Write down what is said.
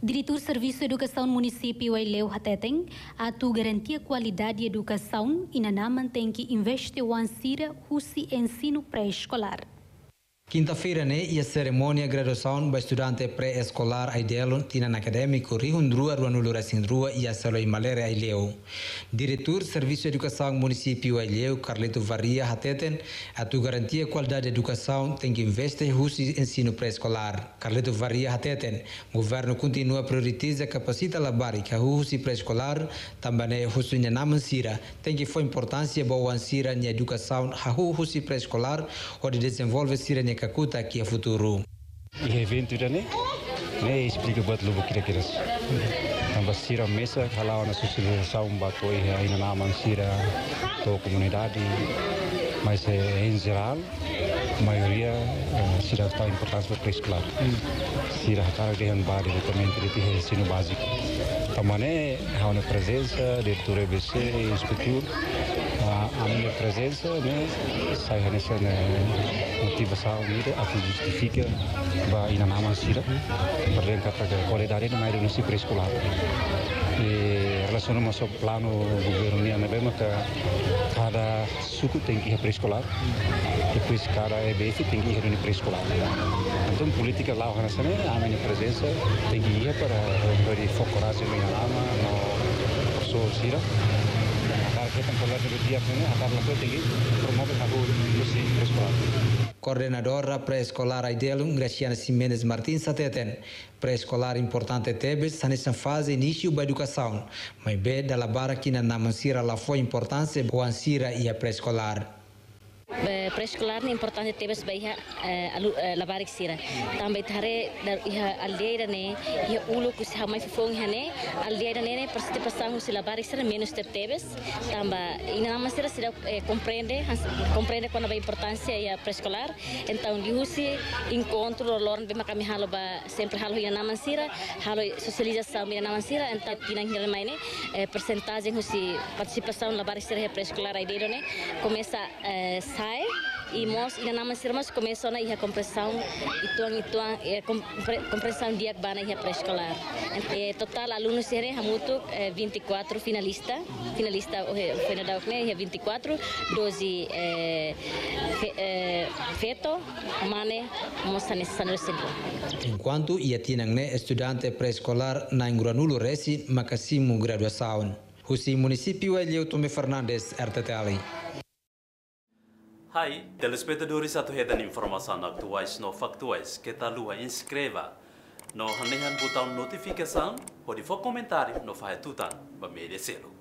Diretor Serviço de Educação do Município Eileu Hateteng, atu garantia qualidade de educação e na mantém que investe o ansira o ensino pré-escolar. Quinta-feira, né, e a cerimônia de graduação do estudante pré-escolar Aidelo Tinan Acadêmico Rihundrua Ruanulura Sindrua e a Salo Malere Aileu. Diretor Serviço de Educação Município Aileu, Carleto Varia Hateten, a tu garantia qualidade de educação tem que investir no ensino pré-escolar. Carleto Varia Hateten, governo continua a priorizar a capacidade labari que a husi pré-escolar, também a husi Namansira, tem que foi importância boa ansira na educação a husi pré-escolar, onde desenvolve sira kakuta kia futuro. E evento ini, ne explica buat lu kira-kira. Tambah sira mesa kalau na sosialização bato e aí na nama sira to comunidade, mas em geral a maioria sira está importância para escolar. Sira cara de han bari também de ensino básico. Tamane há uma presença de diretor EBC e inspetor a minha presença, né, sai nessa né, motivação a que justifica a ina nama sira, para a qualidade da maioria no pré-escolar. E relação ao plano governo né, mesmo que cada suco tem que ir pré-escolar, depois cada EBF tem que ir no pré-escolar. Então, política lá, a minha presença tem que ir para, para focar na nama, no professor Sira. Coordenadora pré-escolar Aidelum, Graciana Simenes Martins Sateten. Pré-escolar importante Tebes, nessa fase início da educação, mas bem da labara que na Namansira lá foi importância, o ansira e a pré-escolar. Preescolar ni importante tebes ba iha labarik sira. Tambai thare iha aldeira ne iha ulo kus ha mai fong ha ne aldeira ne persiti pasang us labarik sira menos ter tebes. Tamba ina nama sira sira compreende compreende quando a importância ia preescolar então di husi encontro lorn bema kami halo ba sempre halo ina nama sira halo socialização ina nama sira então tinang hira mai ne percentagem husi participação labarik sira preescolar aí ne começa sai e mos ina nama sirmas começou na ia compressão ituang ituang e compressão dia que bana pré-escolar e total alunos serem hamutu 24 finalista finalista o foi da okne 24 12 eh, feto mane moça nesse centro enquanto ia tinang ne estudante pré-escolar na Inguranulo Resi makasimu graduação Husi município Elio Tome Fernandes RTTL Hai, telespectadores satu hetan informasi aktuais no factuais kita lua inscreva no hanehan botão notificação pode for comentário no faz tutan ba media selo.